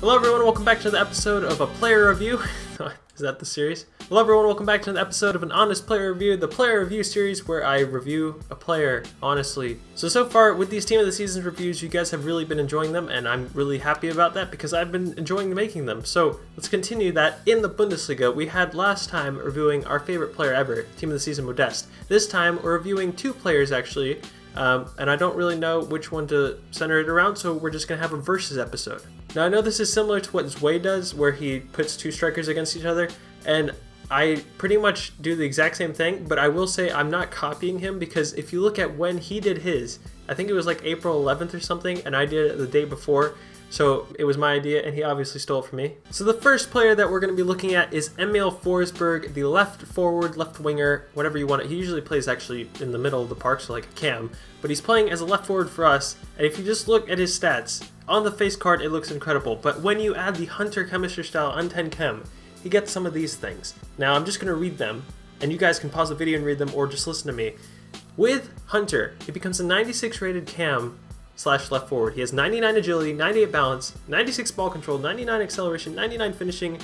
Hello everyone, welcome back to the episode of a player review. Is that the series? Hello everyone, welcome back to an episode of an honest player review, the player review series where I review a player honestly. So so far with these team of the season reviews, you guys have really been enjoying them and I'm really happy about that because I've been enjoying making them. So let's continue that. In the Bundesliga, we had last time reviewing our favorite player ever, team of the season Modeste. This time we're reviewing two players actually um, and I don't really know which one to center it around, so we're just to have a versus episode. Now, I know this is similar to what Zwei does, where he puts two strikers against each other, and I pretty much do the exact same thing, but I will say I'm not copying him because if you look at when he did his, I think it was like April 11th or something, and I did it the day before, so it was my idea, and he obviously stole it from me. So the first player that we're going to be looking at is Emil Forsberg, the left forward, left winger, whatever you want. He usually plays actually in the middle of the park, so like a cam. But he's playing as a left forward for us, and if you just look at his stats, on the face card it looks incredible, but when you add the Hunter Chemistry style Hunter Chem, he gets some of these things. Now I'm just going to read them, and you guys can pause the video and read them, or just listen to me. With Hunter, he becomes a 96 rated cam slash left forward. He has 99 agility, 98 balance, 96 ball control, 99 acceleration, 99 finishing,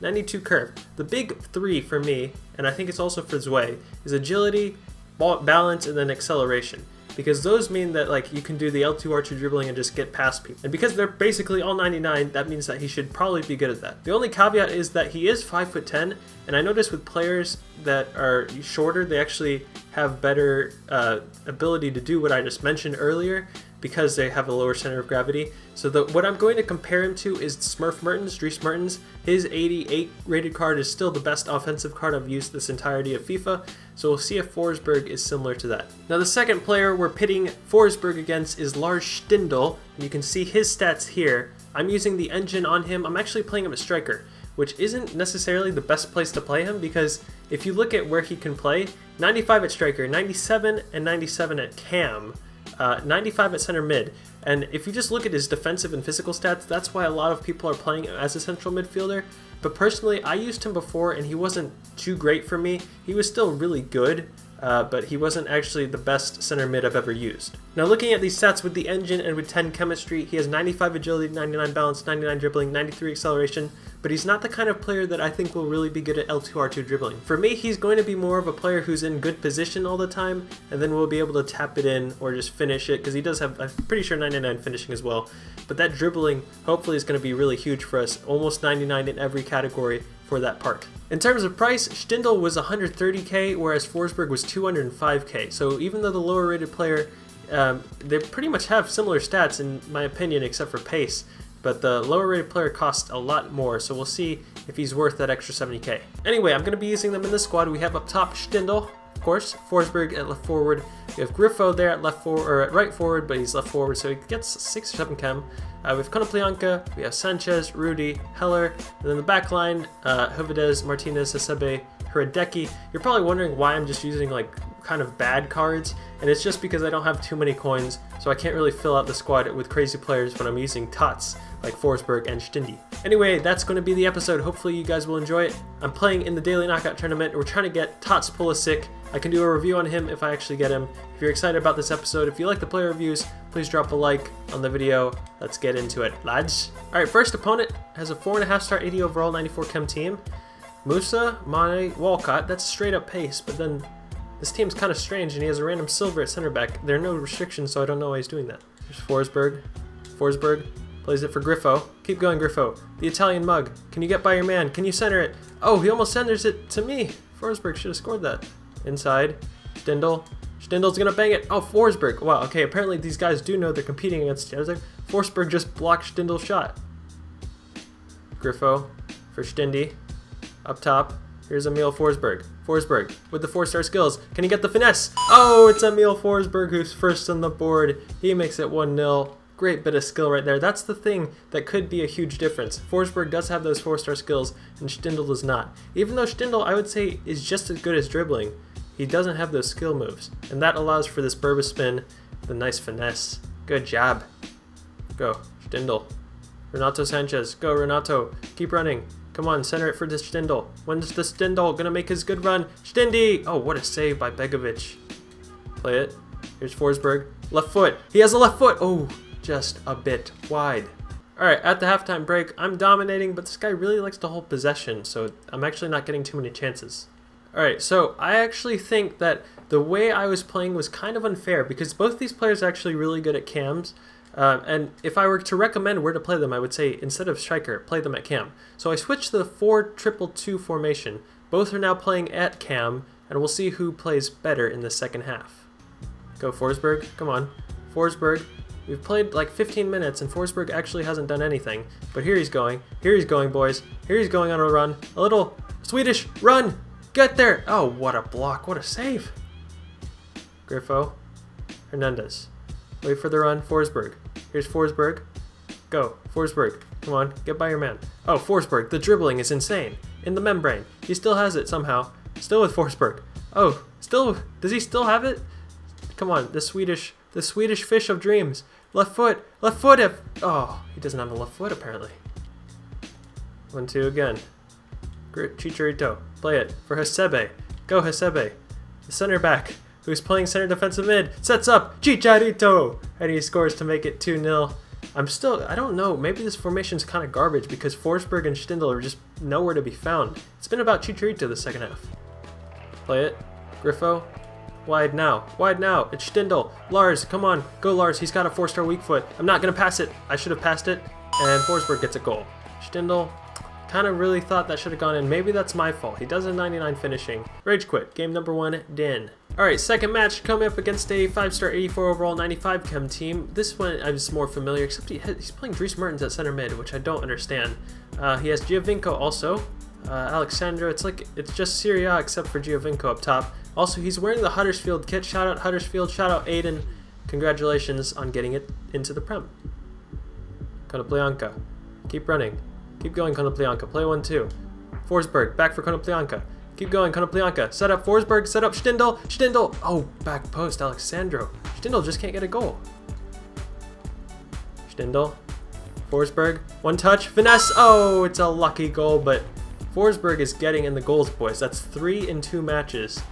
92 curve. The big three for me, and I think it's also for Zwei, is agility, ball, balance, and then acceleration. Because those mean that like you can do the L2 R2 dribbling and just get past people. And because they're basically all 99, that means that he should probably be good at that. The only caveat is that he is 5 foot 10, and I noticed with players that are shorter, they actually have better uh, ability to do what I just mentioned earlier because they have a lower center of gravity. So the, what I'm going to compare him to is Smurf Mertens, Dries Mertens. His 88 rated card is still the best offensive card I've used this entirety of FIFA, so we'll see if Forsberg is similar to that. Now the second player we're pitting Forsberg against is Lars Stindl, and you can see his stats here. I'm using the engine on him, I'm actually playing him a striker which isn't necessarily the best place to play him because if you look at where he can play, 95 at striker, 97 and 97 at cam, uh, 95 at center mid. And if you just look at his defensive and physical stats, that's why a lot of people are playing him as a central midfielder. But personally, I used him before and he wasn't too great for me. He was still really good, uh, but he wasn't actually the best center mid I've ever used. Now looking at these stats with the engine and with 10 chemistry, he has 95 agility, 99 balance, 99 dribbling, 93 acceleration, but he's not the kind of player that I think will really be good at L2R2 dribbling. For me, he's going to be more of a player who's in good position all the time, and then we'll be able to tap it in or just finish it, because he does have, I'm pretty sure 99 finishing as well. But that dribbling hopefully is going to be really huge for us, almost 99 in every category for that part. In terms of price, Stindl was 130k, whereas Forsberg was 205k. So even though the lower rated player, um, they pretty much have similar stats in my opinion, except for pace but the lower rated player costs a lot more, so we'll see if he's worth that extra 70k. Anyway, I'm going to be using them in the squad. We have up top Stindl, of course, Forsberg at left forward. We have Grifo there at left forward or at right forward, but he's left forward, so he gets six or seven chem. Uh, we have Konoplyanka, we have Sanchez, Rudy, Heller, and then the back line, uh, Martinez, Hasebe, Hradecky. You're probably wondering why I'm just using like kind of bad cards, and it's just because I don't have too many coins, so I can't really fill out the squad with crazy players when I'm using Tots like Forsberg and Stindy. Anyway, that's going to be the episode. Hopefully you guys will enjoy it. I'm playing in the Daily Knockout Tournament. We're trying to get Tots Pulisic. I can do a review on him if I actually get him. If you're excited about this episode, if you like the player reviews, please drop a like on the video. Let's get into it, lads. Alright, first opponent has a 4.5 star 80 overall 94 chem team. Musa, Mane, Walcott. That's straight up pace, but then this team's kind of strange and he has a random silver at center back. There are no restrictions, so I don't know why he's doing that. There's Forsberg. Forsberg plays it for Grifo. Keep going, Grifo. The Italian mug. Can you get by your man? Can you center it? Oh, he almost centers it to me. Forsberg should have scored that. Inside. Stindl. Stindl's gonna bang it. Oh, Forsberg. Wow, okay, apparently these guys do know they're competing against each other. Forsberg just blocked Stindl's shot. Grifo for Stindy. Up top. Here's Emil Forsberg. Forsberg with the four-star skills. Can he get the finesse? Oh, it's Emil Forsberg who's first on the board. He makes it 1-0. Great bit of skill right there. That's the thing that could be a huge difference. Forsberg does have those four-star skills, and Stindl does not. Even though Stindl, I would say, is just as good as dribbling, he doesn't have those skill moves. And that allows for this Berba spin, the nice finesse. Good job. Go, Stindl. Renato Sanchez. Go, Renato. Keep running. Come on, center it for the Stindl. When's the Stindl gonna make his good run? Stindy! Oh, what a save by Begovic. Play it. Here's Forsberg. Left foot. He has a left foot. Oh, just a bit wide. Alright, at the halftime break, I'm dominating, but this guy really likes to hold possession, so I'm actually not getting too many chances. Alright, so I actually think that the way I was playing was kind of unfair because both these players are actually really good at cams. Um, and if I were to recommend where to play them, I would say instead of striker, play them at cam. So I switched to the 4 triple 2 formation. Both are now playing at cam, and we'll see who plays better in the second half. Go Forsberg, come on. Forsberg, We've played like 15 minutes and Forsberg actually hasn't done anything. But here he's going. Here he's going, boys. Here he's going on a run. A little Swedish run. Get there. Oh, what a block. What a save. Grifo. Hernandez. Wait for the run. Forsberg. Here's Forsberg. Go. Forsberg. Come on. Get by your man. Oh, Forsberg. The dribbling is insane. In the membrane. He still has it somehow. Still with Forsberg. Oh, still. Does he still have it? Come on. The Swedish. The Swedish fish of dreams. Left foot! Left foot! If oh, he doesn't have a left foot apparently. One, two again. Chicharito. Play it for Hasebe. Go Hasebe. The center back, who's playing center defensive mid, sets up Chicharito! And he scores to make it 2-0. I'm still, I don't know, maybe this formation's kind of garbage because Forsberg and Stindl are just nowhere to be found. It's been about Chicharito the second half. Play it. Grifo. Wide now. Wide now. It's Stindl. Lars, come on. Go Lars. He's got a four-star weak foot. I'm not going to pass it. I should have passed it. And Forsberg gets a goal. Stindl kind of really thought that should have gone in. Maybe that's my fault. He does a 99 finishing. Rage quit. Game number one, Din. Alright, second match coming up against a 5-star 84 overall 95 chem team. This one I was more familiar, except he he's playing Dries Mertens at center mid, which I don't understand. Uh, he has Giovinco also, uh, Alex Sandro, it's like, it's just Serie A except for Giovinco up top. Also, he's wearing the Huddersfield kit. Shout out Huddersfield, shout out Aiden. Congratulations on getting it into the Prem. Konoplyanka. Keep running. Keep going, Konoplyanka. Play one, two. Forsberg, back for Konoplyanka. Keep going, Konoplyanka. Set up Forsberg, set up Stindl. Stindl! Oh, back post, Alexandro. Stindl just can't get a goal. Stindl. Forsberg. One touch. Finesse. Oh, it's a lucky goal, but Forsberg is getting in the goals, boys. That's three in two matches.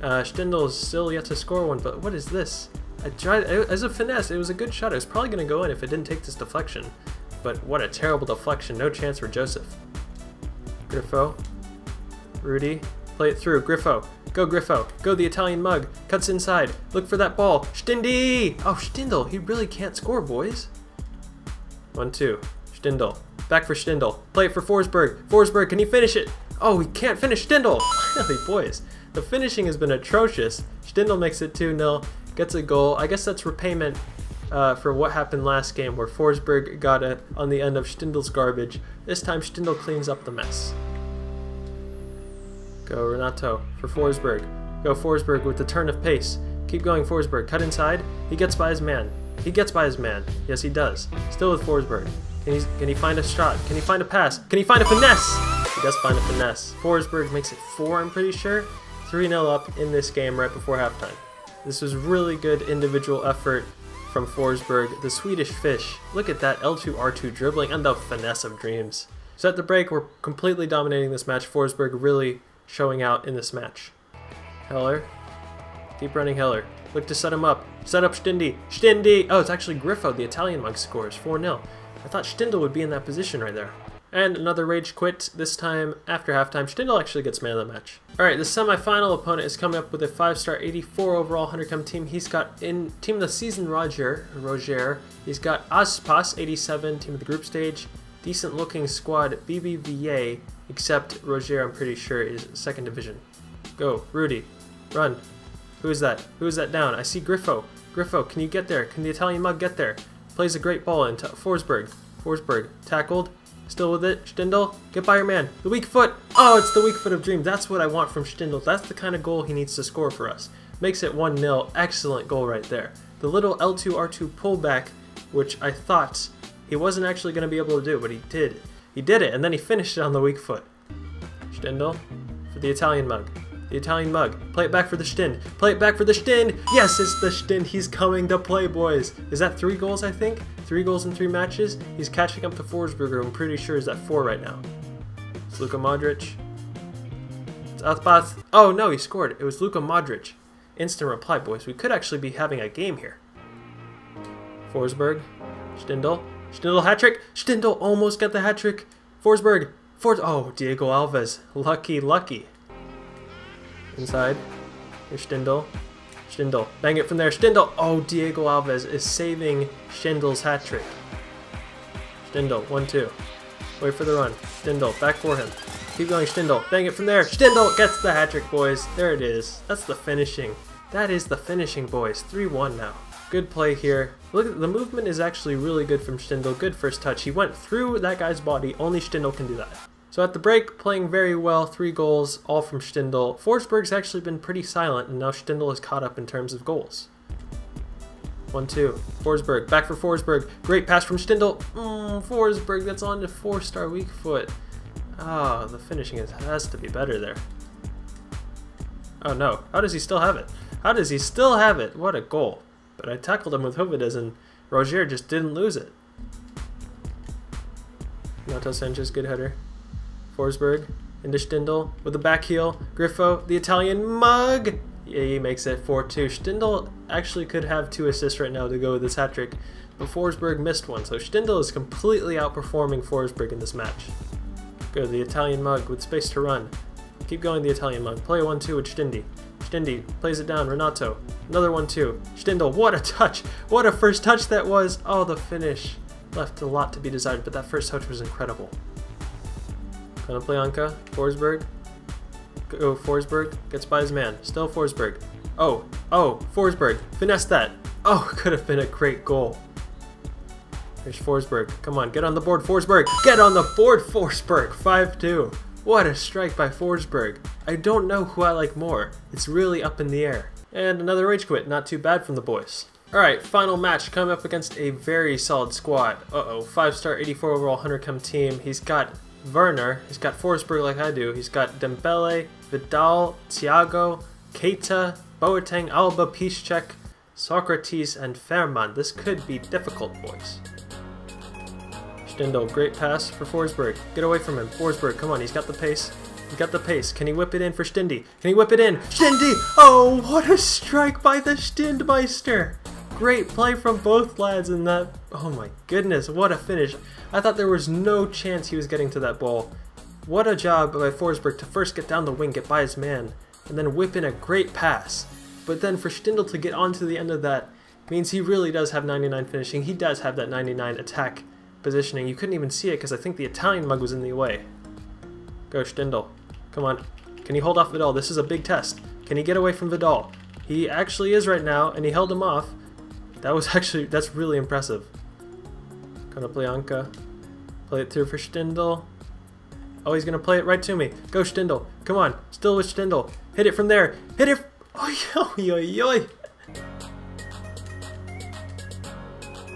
Uh, Stindl is still yet to score one, but what is this? I tried as a finesse. It was a good shot. It was probably going to go in if it didn't take this deflection. But what a terrible deflection. No chance for Joseph. Grifo. Rudy. Play it through. Grifo. Go Grifo. Go the Italian mug. Cuts inside. Look for that ball. Stindy! Oh, Stindl. He really can't score, boys. One, two. Stindl. Back for Stindl. Play it for Forsberg. Forsberg, can he finish it? Oh, he can't finish Stindl. Finally, boys. The finishing has been atrocious. Stindl makes it 2-0, gets a goal. I guess that's repayment uh, for what happened last game where Forsberg got it on the end of Stindl's garbage. This time Stindl cleans up the mess. Go Renato for Forsberg. Go Forsberg with the turn of pace. Keep going Forsberg. Cut inside. He gets by his man. He gets by his man. Yes, he does. Still with Forsberg. Can he, can he find a shot? Can he find a pass? Can he find a finesse? He does find a finesse. Forsberg makes it four, I'm pretty sure. 3-0 up in this game right before halftime. This was really good individual effort from Forsberg. The Swedish fish. Look at that L2-R2 dribbling and the finesse of dreams. So at the break, we're completely dominating this match. Forsberg really showing out in this match. Heller. Keep running Heller. Look to set him up. Set up Stindy. Stindy! Oh, it's actually Grifo, the Italian monk, scores. 4-0. I thought Stindl would be in that position right there. And another rage quit, this time after halftime. Stindl actually gets man of the match. Alright, the semi-final opponent is coming up with a 5-star 84 overall 100 team. He's got in Team of the Season Roger, Roger. He's got Aspas 87, Team of the Group Stage. Decent looking squad, BBVA, except Roger I'm pretty sure is second division. Go, Rudy. Run. Who is that? Who is that down? I see Grifo. Grifo, can you get there? Can the Italian mug get there? Plays a great ball into Forsberg. Forsberg tackled. Still with it. Stindl, get by your man. The weak foot. Oh, it's the weak foot of dreams. That's what I want from Stindl. That's the kind of goal he needs to score for us. Makes it 1-0. Excellent goal right there. The little L2-R2 pullback, which I thought he wasn't actually going to be able to do, but he did. He did it, and then he finished it on the weak foot. Stindl for the Italian mug. The Italian mug. Play it back for the Stind. Play it back for the Stind. Yes, it's the Stind. He's coming to play, boys. Is that three goals, I think? Three goals in three matches? He's catching up to Forsberger. I'm pretty sure is at four right now. It's Luka Modric. It's Athbath. Oh, no, he scored. It was Luka Modric. Instant reply, boys. We could actually be having a game here. Forsberg. Stindl. Stindl hat trick. Stindl almost got the hat trick. Forsberg. Fors. Oh, Diego Alves. Lucky, lucky. Inside. Here's Stindl. Stindl. Bang it from there. Stindl. Oh, Diego Alves is saving Stindl's hat trick. Stindl. One, two. Wait for the run. Stindl. Back for him. Keep going, Stindl. Bang it from there. Stindl gets the hat trick, boys. There it is. That's the finishing. That is the finishing, boys. 3-1 now. Good play here. Look, at the movement is actually really good from Stindl. Good first touch. He went through that guy's body. Only Stindl can do that. So at the break, playing very well. Three goals, all from Stindl. Forsberg's actually been pretty silent, and now Stindl is caught up in terms of goals. One, two. Forsberg. Back for Forsberg. Great pass from Stindl. Mm, Forsberg, that's on to four-star weak foot. Ah, oh, the finishing is, has to be better there. Oh no, how does he still have it? How does he still have it? What a goal. But I tackled him with Höwedes and Rogier just didn't lose it. Nato Sanchez, good header. Forsberg into Stindl with the back heel. Grifo, the Italian mug! Yeah, he makes it 4-2. Stindl actually could have two assists right now to go with this hat trick, but Forsberg missed one, so Stindl is completely outperforming Forsberg in this match. Good, the Italian mug with space to run. Keep going, the Italian mug. Play 1-2 with Stindy. Stindy plays it down. Renato. Another one too. Stindl, what a touch! What a first touch that was! Oh, the finish left a lot to be desired, but that first touch was incredible. Konoplyanka, Forsberg. Go, oh, Forsberg gets by his man. Still Forsberg. Oh, oh, Forsberg. Finesse that. Oh, could have been a great goal. There's Forsberg. Come on, get on the board, Forsberg. Get on the board, Forsberg. 5-2. What a strike by Forsberg. I don't know who I like more. It's really up in the air. And another rage quit. Not too bad from the boys. Alright, final match coming up against a very solid squad. Uh-oh, 5-star 84 overall Hunter Chem team. He's got Werner, he's got Forsberg like I do, he's got Dembele, Vidal, Thiago, Keita, Boateng, Alba, Piszczek, Sokratis, and Fährmann. This could be difficult, boys. Stindl, great pass for Forsberg. Get away from him. Forsberg, come on, he's got the pace. He's got the pace. Can he whip it in for Stindy? Can he whip it in? Stindy! Oh, what a strike by the Stindmeister! Great play from both lads in that. Oh my goodness, what a finish. I thought there was no chance he was getting to that ball. What a job by Forsberg to first get down the wing, get by his man, and then whip in a great pass. But then for Stindl to get onto the end of that means he really does have 99 finishing. He does have that 99 attack positioning. You couldn't even see it because I think the Italian mug was in the way. Go, Stindl. Come on. Can he hold off Vidal? This is a big test. Can he get away from Vidal? He actually is right now, and he held him off. That was actually, that's really impressive. Konoplyanka. Play it through for Stindl. Oh, he's going to play it right to me. Go, Stindl. Come on. Still with Stindl. Hit it from there. Hit it. Oh, yo, yo, yo.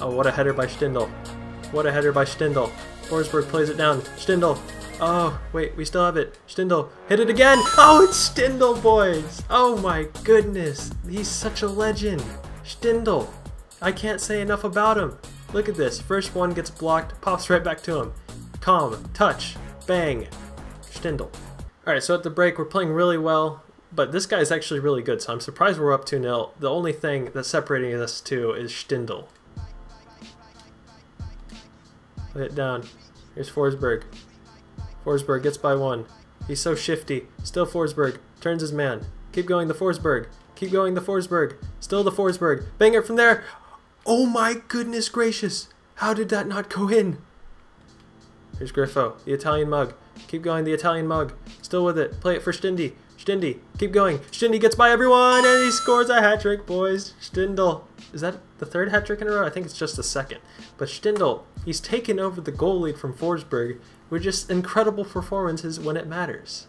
Oh, what a header by Stindl. What a header by Stindl. Forsberg plays it down. Stindl. Oh, wait, we still have it. Stindl. Hit it again. Oh, it's Stindl, boys. Oh my goodness. He's such a legend. Stindl. I can't say enough about him. Look at this. First one gets blocked, pops right back to him. Calm, touch, bang. Stindl. Alright, so at the break, we're playing really well, but this guy's actually really good, so I'm surprised we're up 2-0. The only thing that's separating us two is Stindl. Lay it down. Here's Forsberg. Forsberg gets by one. He's so shifty. Still Forsberg. Turns his man. Keep going the Forsberg. Keep going the Forsberg. Still the Forsberg. Bang it from there. Oh my goodness gracious. How did that not go in? Here's Grifo. The Italian mug. Keep going the Italian mug. Still with it. Play it for Stindy. Stindy. Keep going. Stindy gets by everyone and he scores a hat trick, boys. Stindl. Is that the third hat trick in a row? I think it's just the second. But Stindl, he's taken over the goal lead from Forsberg with just incredible performances when it matters.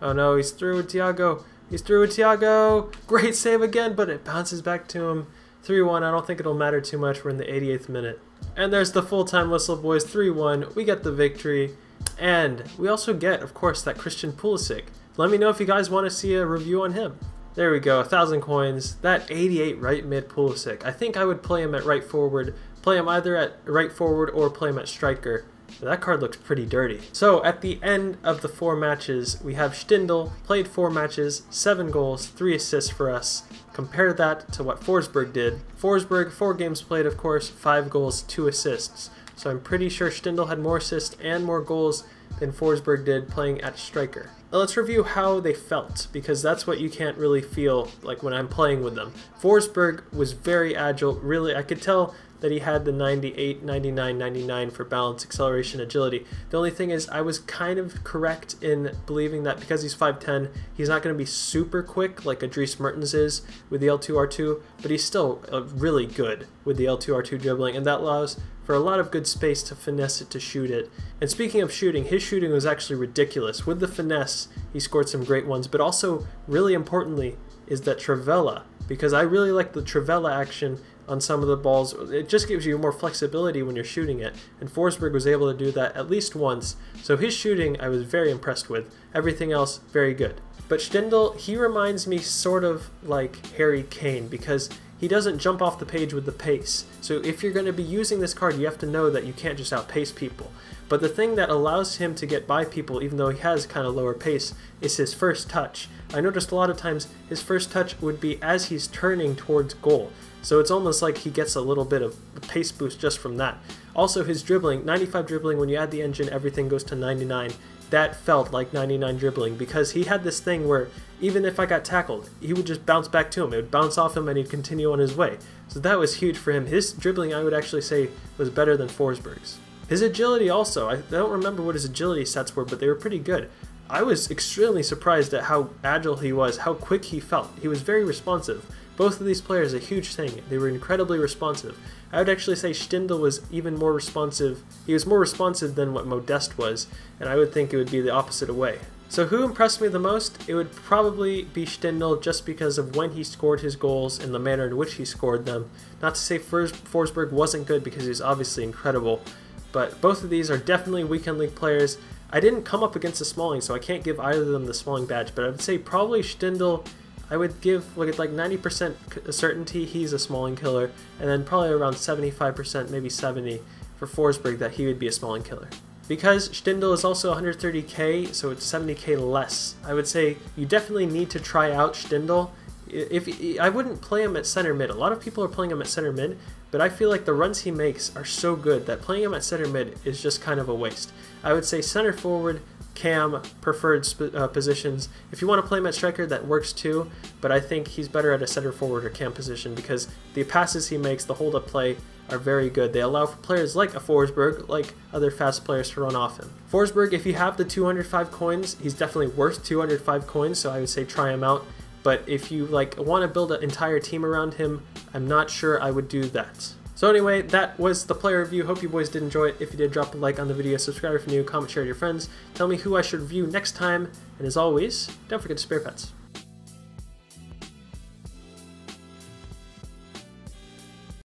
Oh no, he's through with Thiago. He's through with Thiago. Great save again, but it bounces back to him. 3-1, I don't think it'll matter too much. We're in the 88th minute. And there's the full-time whistle, boys. 3-1. We get the victory. And we also get, of course, that Christian Pulisic. Let me know if you guys want to see a review on him. There we go, a thousand coins. That 88 right mid Pulisic. I think I would play him at right forward. Play him either at right forward or play him at striker. That card looks pretty dirty. So at the end of the four matches, we have Stindl, played four matches, seven goals, three assists for us. Compare that to what Forsberg did. Forsberg, four games played, of course, five goals, two assists. So I'm pretty sure Stindl had more assists and more goals than Forsberg did playing at striker. Now let's review how they felt, because that's what you can't really feel like when I'm playing with them. Forsberg was very agile, really, I could tell that he had the 98, 99, 99 for balance, acceleration, agility. The only thing is I was kind of correct in believing that because he's 5'10", he's not going to be super quick like Dries Mertens is with the L2R2, but he's still uh, really good with the L2R2 dribbling, and that allows for a lot of good space to finesse it to shoot it. And speaking of shooting, his shooting was actually ridiculous. With the finesse, he scored some great ones, but also, really importantly, is that Trivela, because I really like the Trivela action on some of the balls. It just gives you more flexibility when you're shooting it, and Forsberg was able to do that at least once. So his shooting, I was very impressed with. Everything else, very good. But Stindl, he reminds me sort of like Harry Kane because he doesn't jump off the page with the pace. So if you're going to be using this card, you have to know that you can't just outpace people. But the thing that allows him to get by people, even though he has kind of lower pace, is his first touch. I noticed a lot of times his first touch would be as he's turning towards goal. So it's almost like he gets a little bit of pace boost just from that. Also his dribbling, 95 dribbling, when you add the engine, everything goes to 99. That felt like 99 dribbling because he had this thing where even if I got tackled, he would just bounce back to him. It would bounce off him and he'd continue on his way. So that was huge for him. His dribbling, I would actually say, was better than Forsberg's. His agility also, I don't remember what his agility sets were, but they were pretty good. I was extremely surprised at how agile he was, how quick he felt. He was very responsive. Both of these players, a huge thing. They were incredibly responsive. I would actually say Stindl was even more responsive. He was more responsive than what Modeste was, and I would think it would be the opposite way. So who impressed me the most? It would probably be Stindl just because of when he scored his goals and the manner in which he scored them. Not to say Forsberg wasn't good because he's obviously incredible, but both of these are definitely weekend league players. I didn't come up against a Smalling, so I can't give either of them the Smalling badge, but I would say probably Stindl I would give like like 90% certainty he's a Smalling killer, and then probably around 75%, maybe 70 for Forsberg that he would be a Smalling killer. Because Stindl is also 130k, so it's 70k less. I would say you definitely need to try out Stindl. If I wouldn't play him at center mid. A lot of people are playing him at center mid, but I feel like the runs he makes are so good that playing him at center mid is just kind of a waste. I would say center forward, cam preferred uh, positions. If you want to play him at striker, that works too, but I think he's better at a center forward or cam position because the passes he makes, the hold up play, are very good. They allow for players like a Forsberg, like other fast players to run off him. Forsberg, if you have the 205 coins, he's definitely worth 205 coins, so I would say try him out. But if you like want to build an entire team around him, I'm not sure I would do that. So anyway, that was the player review. Hope you boys did enjoy it. If you did, drop a like on the video, subscribe if you're new, comment, share with your friends. Tell me who I should review next time, and as always, don't forget to spare pets.